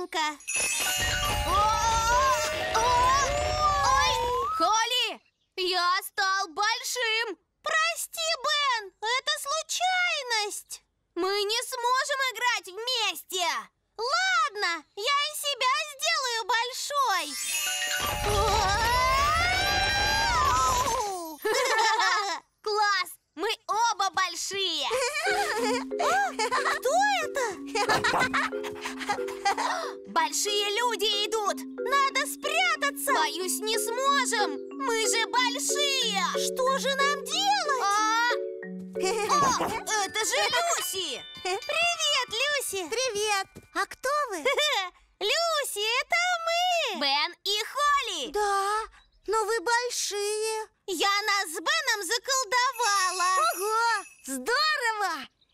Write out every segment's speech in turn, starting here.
давненько. Ой! Холли, я стал большим. Прости, Бен, это случайность. Мы не сможем играть вместе. Ладно, я и себя сделаю большой. Большие. Кто это? Большие люди идут. Надо спрятаться. Боюсь, не сможем. Мы же большие. Что же нам делать? А? О, это же Люси. Привет, Люси. Привет. А кто вы? Люси, это мы. Бен и Холли. Да, но вы большие. Я нас с Беном заколдовала.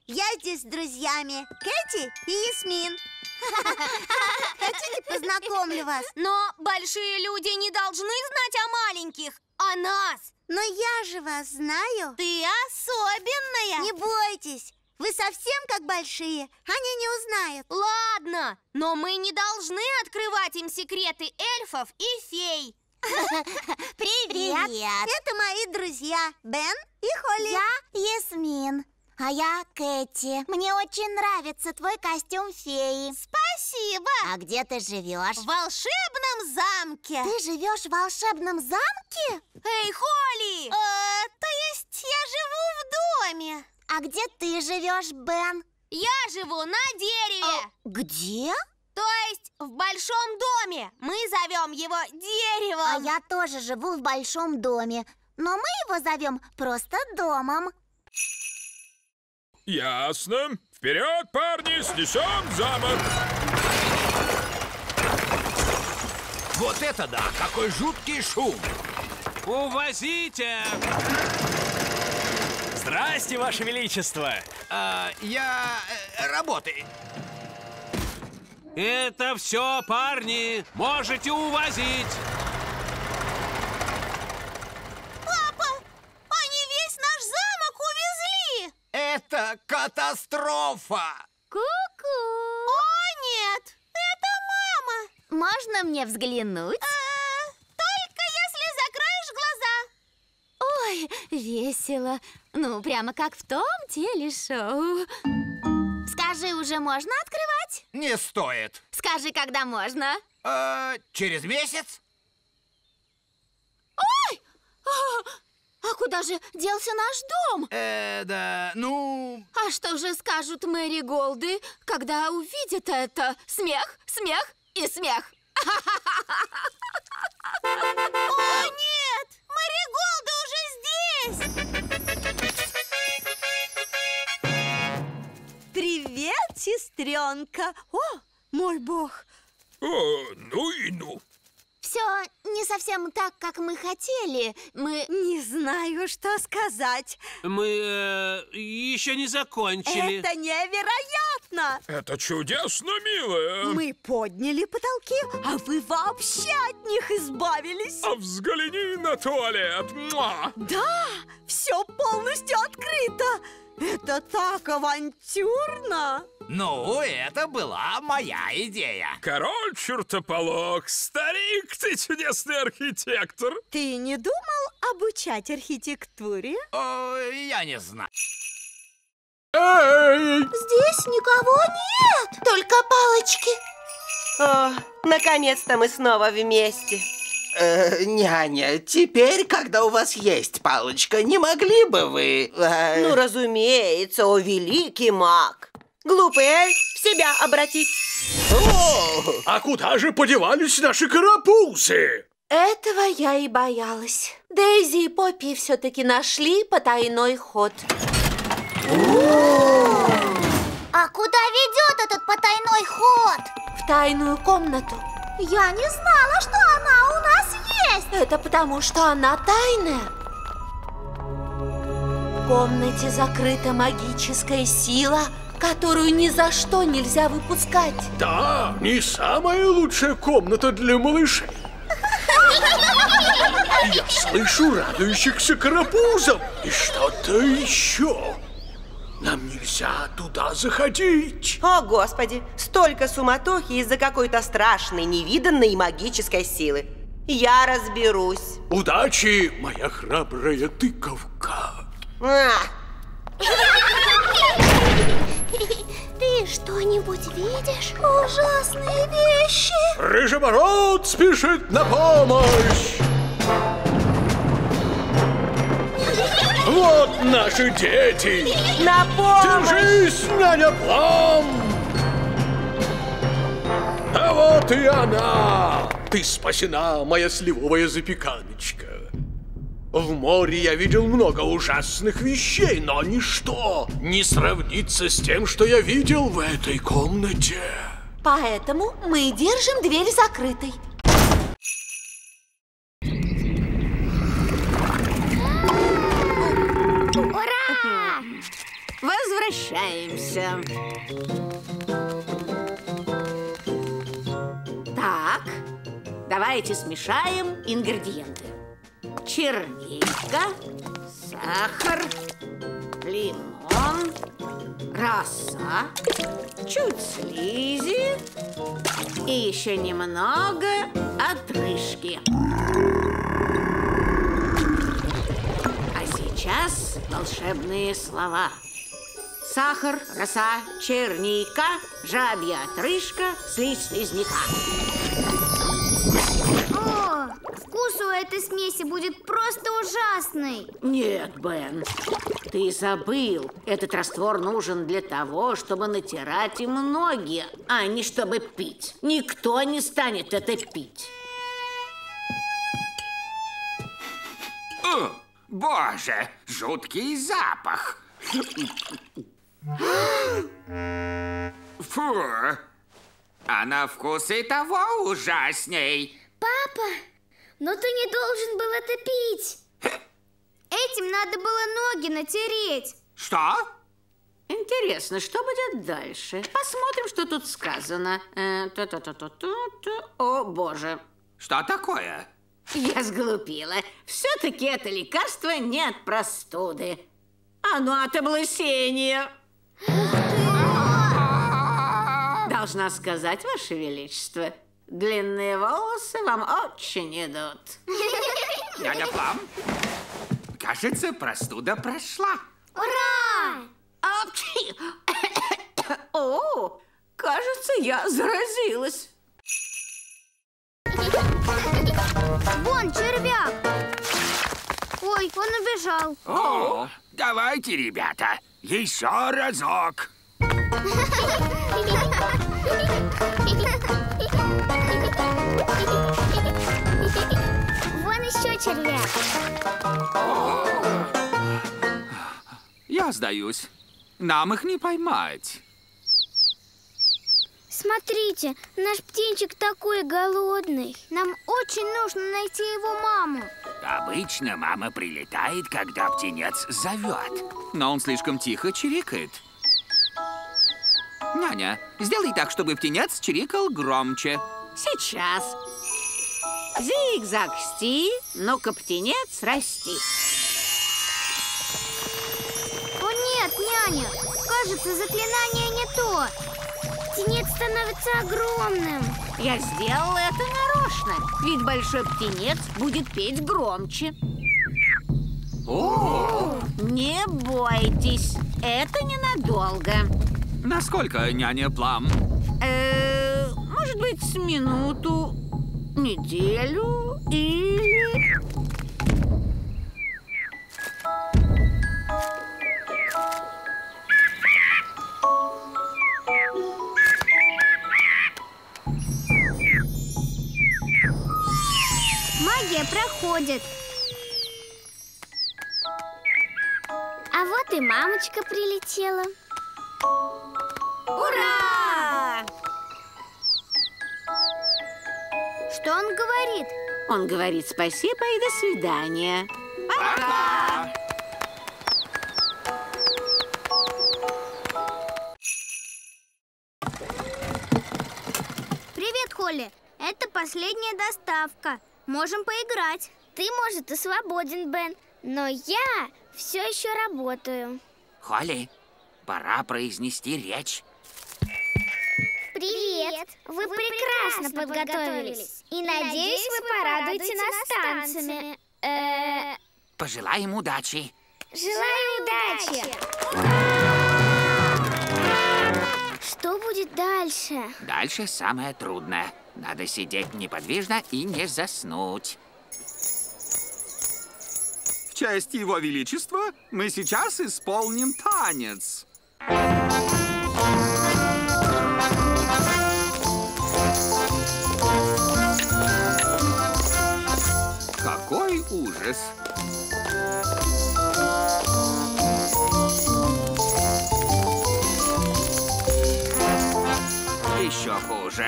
Я здесь с друзьями Кэти и Ясмин. Хотите, познакомлю вас? Но большие люди не должны знать о маленьких, о нас. Но я же вас знаю. Ты особенная. Не бойтесь. Вы совсем как большие. Они не узнают. Ладно, но мы не должны открывать им секреты эльфов и фей. Привет. Это мои друзья Бен и Холли. Я Ясмин. А я Кэти. Мне очень нравится твой костюм феи. Спасибо. А где ты живешь? В волшебном замке. Ты живешь в волшебном замке? Эй, Холли! Э, то есть я живу в доме. А где ты живешь, Бен? Я живу на дереве. Где? То есть в большом доме. Мы зовем его деревом. А я тоже живу в большом доме. Но мы его зовем просто домом. Ясно. Вперед, парни, снесем замок. Вот это да! Какой жуткий шум! Увозите! Здрасте, Ваше Величество! А, я... э, работаю. Это все, парни! Можете увозить! Это катастрофа! Ку-ку! О, нет, это мама. Можно мне взглянуть? Э, только если закроешь глаза. Ой, весело. Ну, прямо как в том телешоу. Скажи, уже можно открывать? Не стоит. Скажи, когда можно. А, через месяц? А куда же делся наш дом? Э, да, ну... А что же скажут Мэри Голды, когда увидят это? Смех, смех и смех. О, нет, Мариголда уже здесь. Привет, сестренка. О, мой бог. О, ну и ну. Все не совсем так, как мы хотели. Мы... Не знаю, что сказать. Мы э, еще не закончили. Это невероятно. Это чудесно, милая. Мы подняли потолки, а вы вообще от них избавились. А взгляни на туалет. Муа! Да, все полностью открыто. Это так авантюрно. Ну, это была моя идея. Король чертополох, старик ты чудесный архитектор. Ты не думал обучать архитектуре? О, я не знаю. Эй! Здесь никого нет, только палочки. О, наконец-то мы снова вместе. Э, няня, теперь, когда у вас есть палочка, не могли бы вы... э, Ну, разумеется, о великий маг. Глупый эльф, в себя обратись. А куда же подевались наши карапузы? Этого я и боялась. Дейзи и Поппи все-таки нашли потайной ход. А куда ведет этот потайной ход? В тайную комнату. Я не знала, что она у нас есть. Это потому, что она тайная. В комнате закрыта магическая сила, которую ни за что нельзя выпускать. Да, не самая лучшая комната для малышей. Я слышу радующихся карапузов и что-то еще. Нам нельзя туда заходить. О, Господи, столько суматохи из-за какой-то страшной, невиданной магической силы. Я разберусь. Удачи, моя храбрая тыковка. А, Ты что-нибудь видишь? Ужасные вещи. Рыжебород спешит на помощь. Вот наши дети. на помощь! Держись, няня Плам! А вот и она! Ты спасена, моя сливовая запеканочка. В море я видел много ужасных вещей, но ничто не сравнится с тем, что я видел в этой комнате. Поэтому мы держим дверь закрытой. Ура! Возвращаемся. Так, давайте смешаем ингредиенты. Черника, сахар, лимон, роса, чуть слизи и еще немного отрыжки. А сейчас волшебные слова. Сахар, роса, черника, жабья отрыжка, слизь слизняка. У этой смеси будет просто ужасный. Нет, Бен, ты забыл. Этот раствор нужен для того, чтобы натирать им ноги, а не чтобы пить. Никто не станет это пить. О, боже, жуткий запах. Фу. А на вкус и того ужасней. Папа, но ты не должен был это пить. Этим надо было ноги натереть. Что? Интересно, что будет дальше? Посмотрим, что тут сказано. Э, та-та-та-та-та-та. О, боже. Что такое? Я сглупила. Все-таки это лекарство не от простуды. Оно от облысения. Должна сказать, Ваше Величество, длинные волосы вам очень идут. Дядя Плам, кажется, простуда прошла. Ура! Апчхи! О, кажется, я заразилась. Вон червяк. Ой, он убежал. О, давайте, ребята, еще разок. Вон еще червяк. Я сдаюсь. Нам их не поймать. Смотрите, наш птенчик такой голодный. Нам очень нужно найти его маму. Обычно мама прилетает, когда птенец зовет. Но он слишком тихо чирикает. Няня, сделай так, чтобы птенец чирикал громче. Сейчас. Зигзаг сти, ну-ка, птенец, расти. О нет, няня, кажется, заклинание не то. Птенец становится огромным. Я сделала это нарочно, ведь большой птенец будет петь громче. О, Не бойтесь, это ненадолго. насколько, няня Плам? Э, может быть, минуту, неделю или... Магия проходит. А вот и мамочка прилетела. Ура! Что он говорит? Он говорит спасибо и до свидания. Пока! Привет, Холли. Это последняя доставка. Можем поиграть. Ты, может, и свободен, Бен. Но я все еще работаю. Холли, Пора произнести речь. Привет! Вы прекрасно подготовились. И надеюсь, вы порадуете нас танцами. Э, Пожелаем удачи. Желаю удачи! Что будет дальше? Дальше самое трудное. Надо сидеть неподвижно и не заснуть. В честь Его Величества мы сейчас исполним танец. Какой ужас! Еще хуже.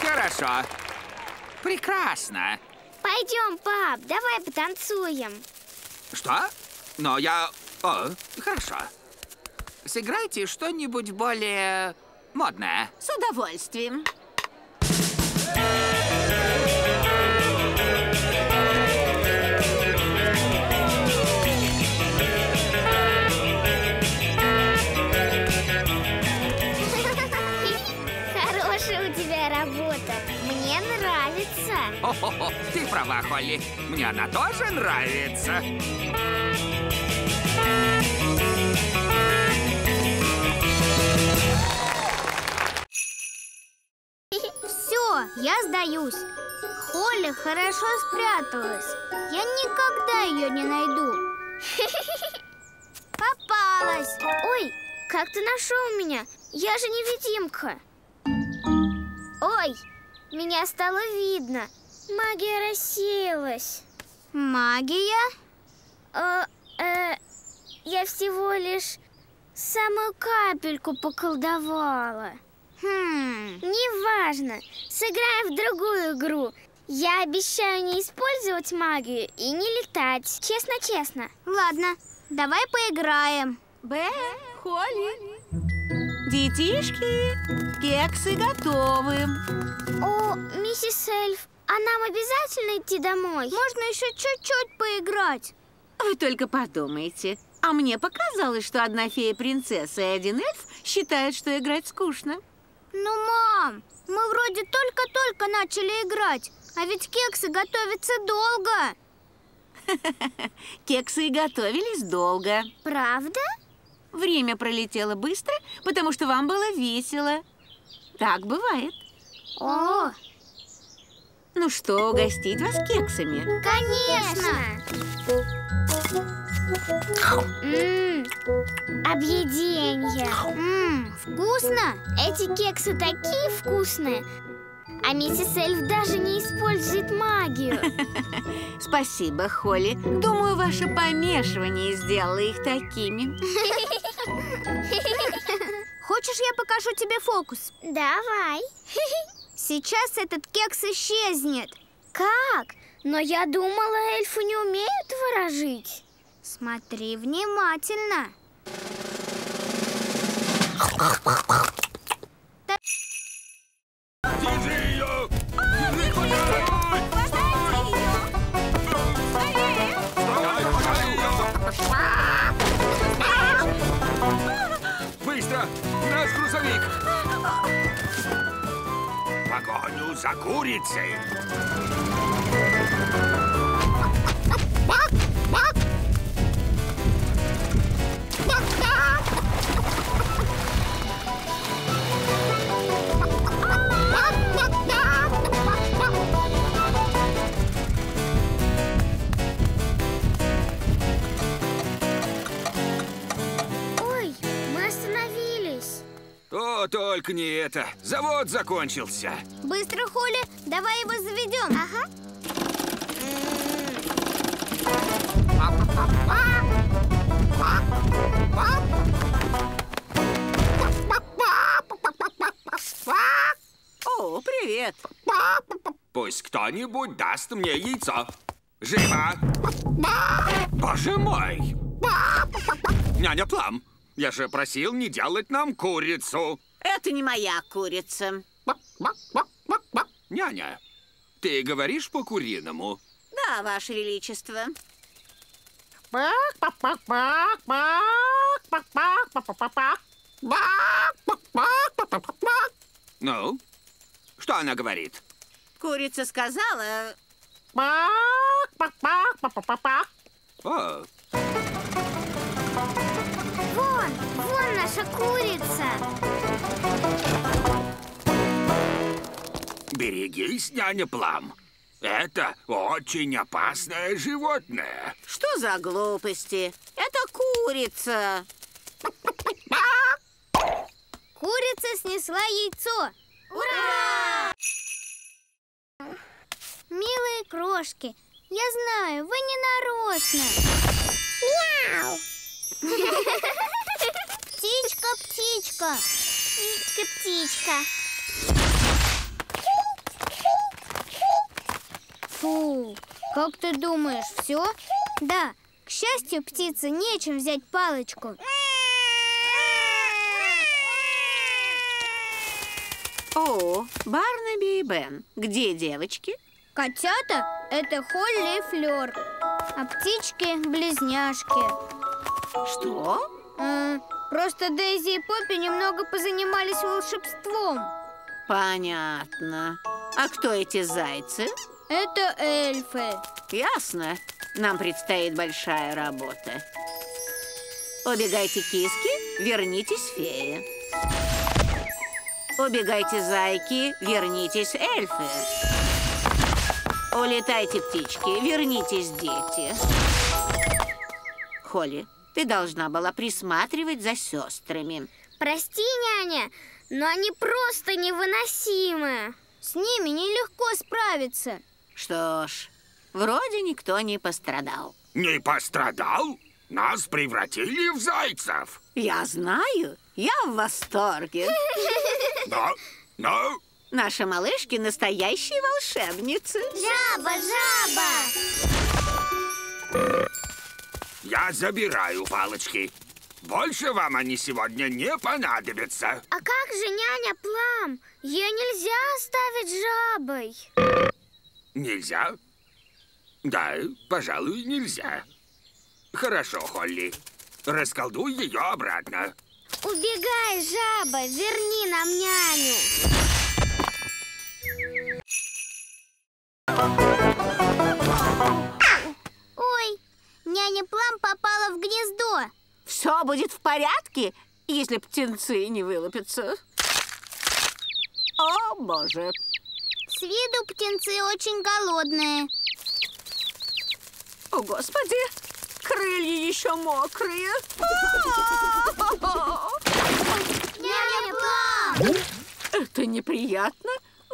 Хорошо. Прекрасно. Пойдем, пап, давай потанцуем. Что? Но я... О, хорошо. Сыграйте что-нибудь более модное. С удовольствием. Хорошая у тебя работа. Мне нравится. О-хо-хо, ты права, Холли. Мне она тоже нравится. Я сдаюсь. Холли хорошо спряталась. Я никогда ее не найду. Попалась. Ой, как ты нашел меня? Я же невидимка. Ой, меня стало видно. Магия рассеялась. Магия? Э, э, я всего лишь самую капельку поколдовала. Хм. Неважно. Сыграем в другую игру. Я обещаю не использовать магию и не летать. Честно-честно. Ладно, давай поиграем. Б, Холли. Детишки, кексы готовы. О, миссис Эльф, а нам обязательно идти домой? Можно еще чуть-чуть поиграть. Вы только подумайте. А мне показалось, что одна фея-принцесса и один эльф считают, что играть скучно. Ну, мам, мы вроде только-только начали играть, а ведь кексы готовятся долго. Кексы и готовились долго. Правда? Время пролетело быстро, потому что вам было весело. Так бывает. О, Ну что, угостить вас кексами? конечно! Объеденье. Ммм, вкусно. Эти кексы такие вкусные. А миссис Эльф даже не использует магию. Спасибо, Холли. Думаю, ваше помешивание сделало их такими. Хочешь, я покажу тебе фокус? Давай. Сейчас этот кекс исчезнет. Как? Но я думала, эльфы не умеют ворожить. Смотри внимательно. Быстро! Наш грузовик! Погоню за курицей. Только не это. Завод закончился. Быстро, Холли, давай его заведем. Ага. О, привет. Пусть кто-нибудь даст мне яйцо. Живо! Боже мой! Няня Плам, я же просил не делать нам курицу. Это не моя курица. Няня, Ты говоришь по-куриному? Да, Ваше Величество. Ну, что она говорит? Курица сказала... О, Вон, вон наша курица. берегись, няня Плам. Это очень опасное животное. Что за глупости? Это курица. Курица снесла яйцо. Ура! Милые крошки, я знаю, вы не нарочно. Мяу! Птичка, птичка. Птичка, птичка. Фу, как ты думаешь, все? Да, к счастью, птице нечем взять палочку. О, Барнаби и Бен. Где девочки? Котята – это Холли и Флёр, а птички – близняшки. Что? Э, просто Дейзи и Поппи немного позанимались волшебством. Понятно. А кто эти зайцы? Это эльфы. Ясно. Нам предстоит большая работа. Убегайте, киски, вернитесь, феи. Убегайте, зайки, вернитесь, эльфы. Улетайте, птички, вернитесь, дети. Холли, ты должна была присматривать за сестрами. Прости, няня, но они просто невыносимы. С ними нелегко справиться. Что ж, вроде никто не пострадал. Не пострадал? Нас превратили в зайцев. Я знаю, я в восторге. Но, но... Наши малышки настоящие волшебницы. Жаба, жаба! Я забираю палочки. Больше вам они сегодня не понадобятся. А как же няня Плам? Ее нельзя оставить жабой. Нельзя? Да, пожалуй, нельзя. Хорошо, Холли. Расколдуй ее обратно. Убегай, жаба, верни нам няню. Няня Плам попала в гнездо. Все будет в порядке, если птенцы не вылупятся. О, боже. С виду птенцы очень голодные. О, господи, крылья еще мокрые. Няня Плам! Это неприятно,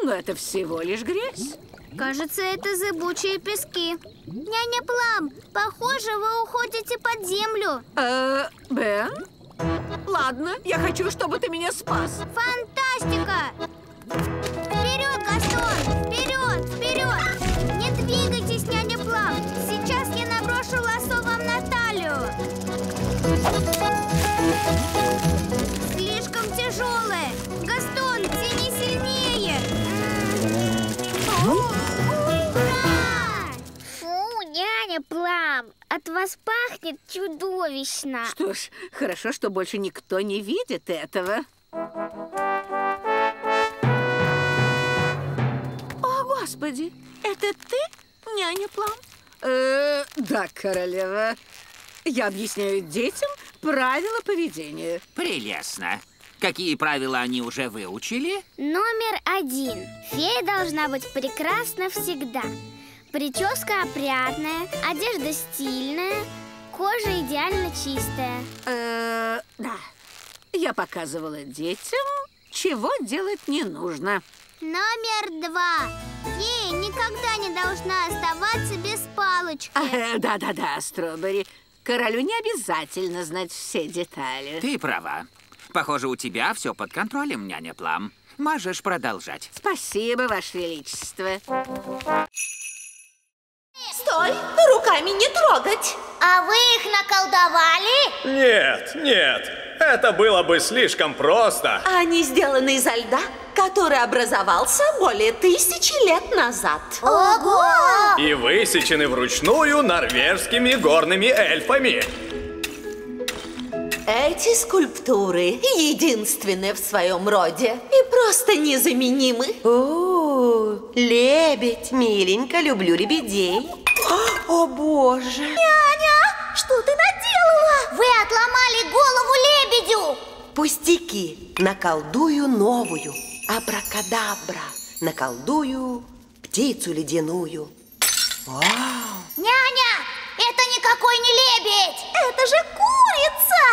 но это всего лишь грязь. Кажется, это зыбучие пески. Няня Плам, похоже, вы уходите под землю. Э, Бен? Ладно, я хочу, чтобы ты меня спас. Фантастика! Вперед, Гастон! Вперед, вперед! Не двигайтесь, няня Плам! Сейчас я наброшу лосо вам на талию. Слишком тяжелое. Плам, от вас пахнет чудовищно. Что ж, хорошо, что больше никто не видит этого. О, господи, это ты, няня Плам? Э, да, королева. Я объясняю детям правила поведения. Прелестно. Какие правила они уже выучили? Номер один. Фея должна быть прекрасна всегда. Прическа опрятная, одежда стильная, кожа идеально чистая. Э, да. Я показывала детям, чего делать не нужно. Номер два. Фея никогда не должна оставаться без палочки. Э, Да-да-да, Стробери. Королю не обязательно знать все детали. Ты права. Похоже, у тебя все под контролем, няня Плам. Можешь продолжать. Спасибо, Ваше Величество. Стой! Руками не трогать! А вы их наколдовали? Нет, нет, это было бы слишком просто. Они сделаны изо льда, который образовался более тысячи лет назад. Ого! И высечены вручную норвежскими горными эльфами. Эти скульптуры единственные в своем роде и просто незаменимы. О, лебедь, миленько, люблю лебедей. О, боже! Няня, что ты наделала? Вы отломали голову лебедю. Пустяки, наколдую новую. Абракадабра, наколдую птицу ледяную. Вау! Няня, это никакой не лебедь. Это же курица.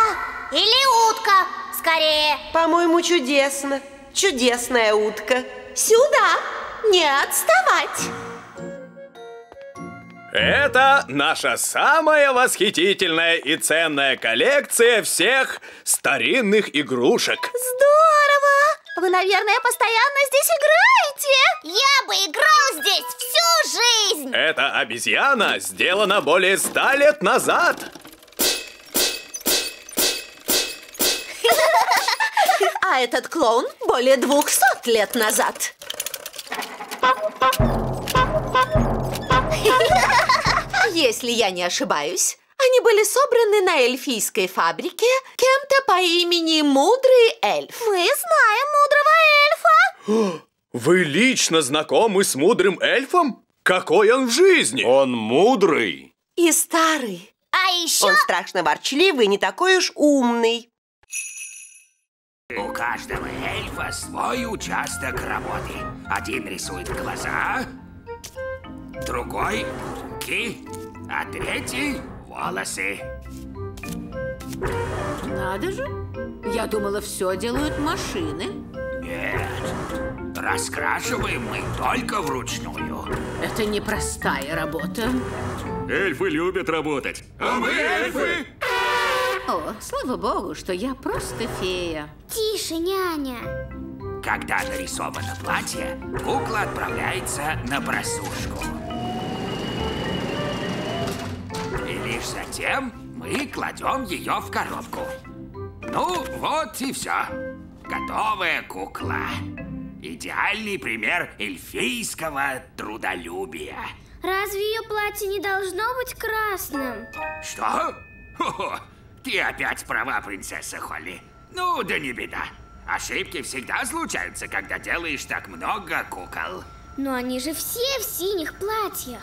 Или утка, скорее. По-моему, чудесно. Чудесная утка. Сюда! Не отставать! Это наша самая восхитительная и ценная коллекция всех старинных игрушек. Здорово! Вы, наверное, постоянно здесь играете. Я бы играл здесь всю жизнь. Эта обезьяна сделана более ста лет назад. А этот клоун более двухсот лет назад. Если я не ошибаюсь, они были собраны на эльфийской фабрике кем-то по имени Мудрый Эльф. Мы знаем мудрого эльфа. Вы лично знакомы с мудрым эльфом? Какой он в жизни? Он мудрый. И старый. А еще... Он страшно ворчливый, не такой уж умный. У каждого эльфа свой участок работы. Один рисует глаза, другой – руки, а третий – волосы. Надо же. Я думала, все делают машины. Нет, раскрашиваем мы только вручную. Это непростая работа. Эльфы любят работать. А мы эльфы! О, слава богу, что я просто фея. Тише, няня. Когда нарисовано платье, кукла отправляется на просушку. И лишь затем мы кладем ее в коробку. Ну, вот и все. Готовая кукла. Идеальный пример эльфийского трудолюбия. Разве ее платье не должно быть красным? Что? Хо-хо, ты опять права, принцесса Холли. Ну, да не беда. Ошибки всегда случаются, когда делаешь так много кукол. Но они же все в синих платьях.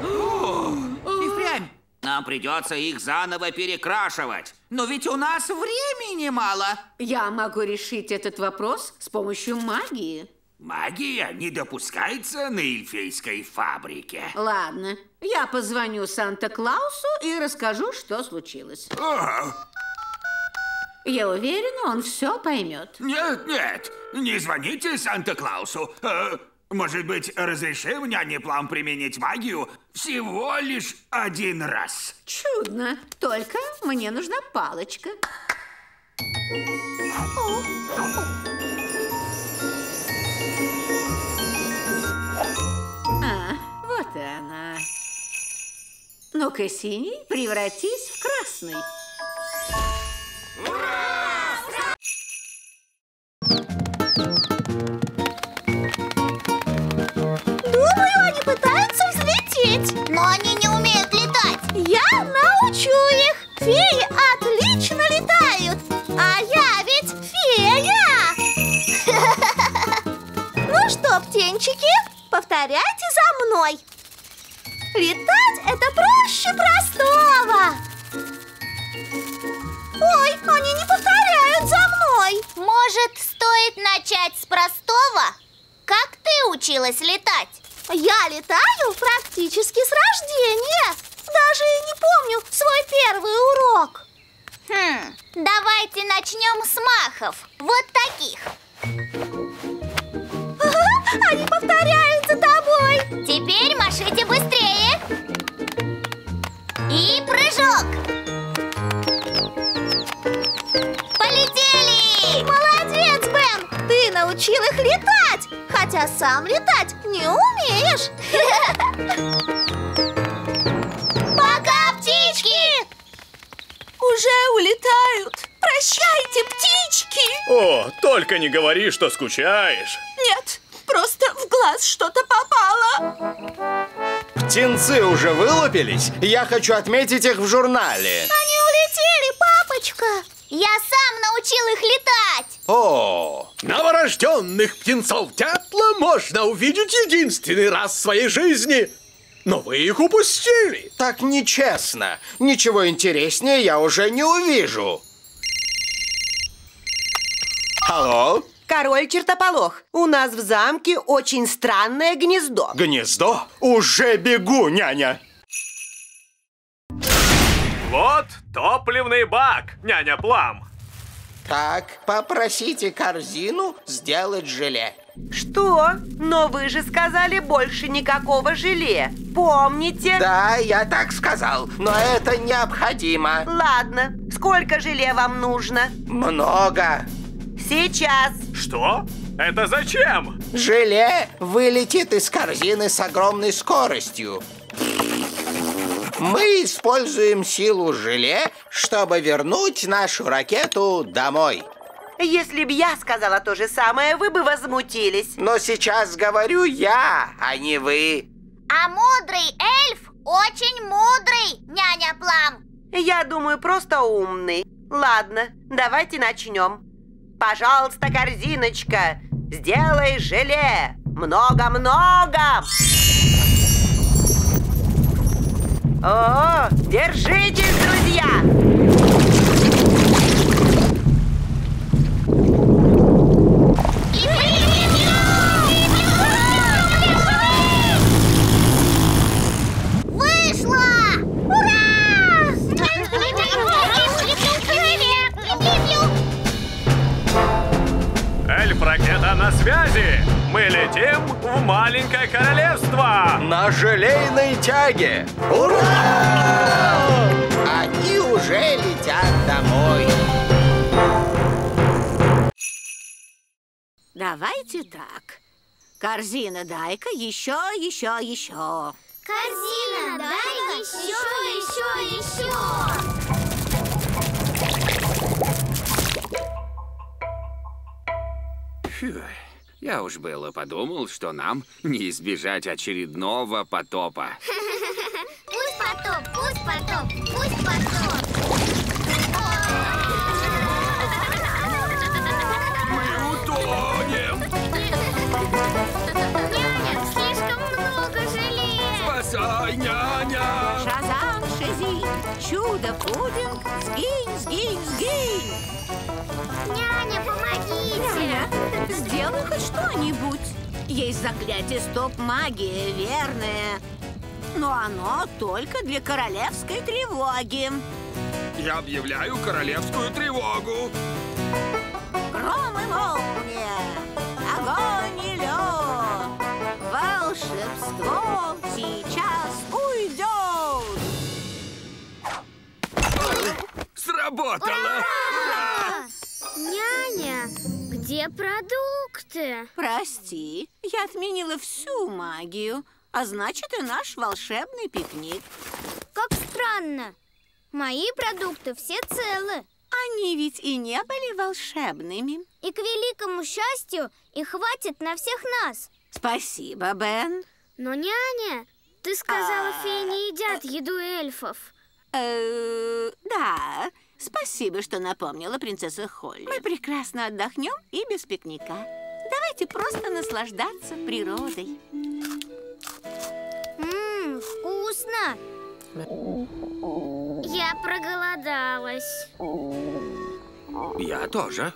И впрямь. Нам придется их заново перекрашивать. Но ведь у нас времени мало. Я могу решить этот вопрос с помощью магии. Магия не допускается на эльфийской фабрике. Ладно, я позвоню Санта-Клаусу и расскажу, что случилось. О, Я уверена, он все поймет. нет, нет, не звоните Санта-Клаусу. Э, может быть, разрешим няне Плам применить магию всего лишь один раз? Чудно. Только мне нужна палочка. А, Ну-ка, синий, превратись в красный. Думаю, они пытаются взлететь. Но они не умеют летать. Я научу их. Феи отлично летают. А я ведь фея. Ну что, птенчики, повторяйте за мной. Летать Может, стоит начать с простого? Как ты училась летать? Я летаю практически с рождения. Даже и не помню свой первый урок. Хм, давайте начнем с махов. Вот таких. Они повторяют за тобой. Теперь машите быстрее. И прыжок. Научил их летать, хотя сам летать не умеешь. Пока, птички! Уже улетают. Прощайте, птички? О, только не говори, что скучаешь. Нет, просто в глаз что-то попало. Птенцы уже вылупились? Я хочу отметить их в журнале. Они улетели, папочка. Я сам научил их летать. О, новорожденных птенцов дятла можно увидеть единственный раз в своей жизни. Но вы их упустили. Так нечестно. Ничего интереснее я уже не увижу. Алло? Король Чертополох, у нас в замке очень странное гнездо. Гнездо? Уже бегу, няня. Вот топливный бак, няня Плам. Так, попросите корзину сделать желе. Что? Но вы же сказали больше никакого желе. Помните? Да, я так сказал, но это необходимо. Ладно, сколько желе вам нужно? Много. Сейчас. Что? Это зачем? Желе вылетит из корзины с огромной скоростью. Мы используем силу желе, чтобы вернуть нашу ракету домой. Если б я сказала то же самое, вы бы возмутились. Но сейчас говорю я, а не вы. А мудрый эльф очень мудрый, няня Плам. Я думаю, просто умный. Ладно, давайте начнем. Пожалуйста, корзиночка, сделай желе. Много-много. О, держитесь, друзья! Вышло! Ура! Эльф-ракета на связи! Мы летим в маленькое королевство! На желейной тяге! Ура! Они уже летят домой. Давайте так. Корзина, дай-ка еще, еще, еще. Корзина, дай еще, еще, еще. Фью, я уж было подумал, что нам не избежать очередного потопа. Пусть потоп, пусть потоп, пусть потоп. Чудо-пудинг, сгинь, сгинь, сгинь. Няня, помогите. Няня, сделай хоть что-нибудь. Есть заклятие стоп-магия, верное. Но оно только для королевской тревоги. Я объявляю королевскую тревогу. Гром и молния, Сработало! Няня, где продукты? Прости, я отменила всю магию, а значит и наш волшебный пикник. Как странно. Мои продукты все целы. Они ведь и не были волшебными. И к великому счастью, их хватит на всех нас. Спасибо, Бен. Но, няня, ты сказала, А. феи не едят еду эльфов. Э, да, спасибо, что напомнила принцесса Холли. Мы прекрасно отдохнем и без пикника. Давайте просто наслаждаться природой. Ммм, вкусно. Я проголодалась. Я тоже.